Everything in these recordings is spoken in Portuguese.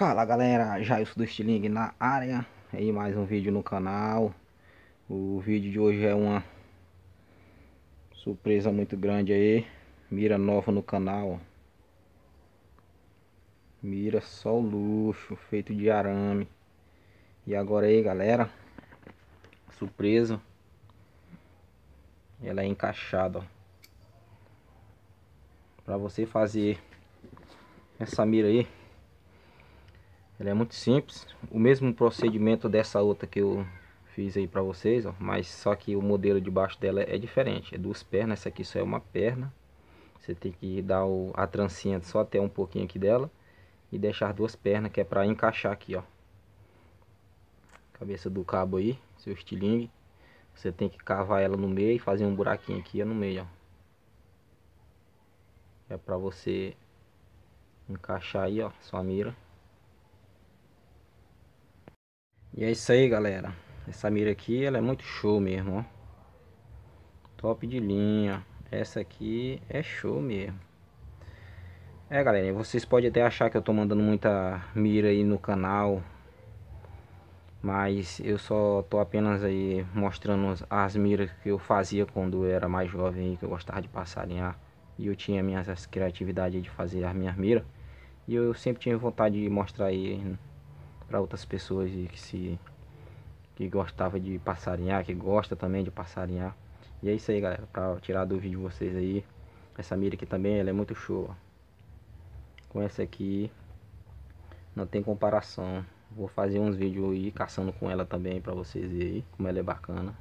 Fala galera, Jailson do Stiling na área. Aí mais um vídeo no canal. O vídeo de hoje é uma Surpresa muito grande aí. Mira nova no canal. Mira só o luxo, feito de arame. E agora aí galera Surpresa. Ela é encaixada Pra você fazer Essa mira aí ela é muito simples, o mesmo procedimento dessa outra que eu fiz aí pra vocês, ó, mas só que o modelo de baixo dela é diferente, é duas pernas, essa aqui só é uma perna. Você tem que dar o, a trancinha só até um pouquinho aqui dela e deixar duas pernas que é pra encaixar aqui, ó. Cabeça do cabo aí, seu estilingue. Você tem que cavar ela no meio e fazer um buraquinho aqui no meio, ó. É pra você encaixar aí, ó, sua mira. E é isso aí, galera. Essa mira aqui, ela é muito show mesmo, ó. Top de linha. Essa aqui é show mesmo. É, galera, vocês podem até achar que eu tô mandando muita mira aí no canal. Mas eu só tô apenas aí mostrando as miras que eu fazia quando eu era mais jovem, que eu gostava de passarinhar. E eu tinha minhas criatividades de fazer as minhas miras. E eu sempre tinha vontade de mostrar aí para outras pessoas que se que gostava de passarinhar, que gosta também de passarinhar. E é isso aí, galera, para tirar dúvida de vocês aí. Essa mira aqui também, ela é muito show. Com essa aqui não tem comparação. Vou fazer uns vídeos aí caçando com ela também para vocês verem como ela é bacana.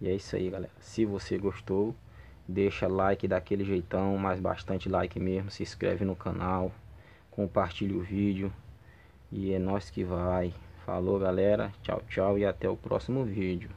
E é isso aí, galera. Se você gostou, deixa like daquele jeitão, mais bastante like mesmo, se inscreve no canal, compartilhe o vídeo. E é nós que vai. Falou galera, tchau tchau e até o próximo vídeo.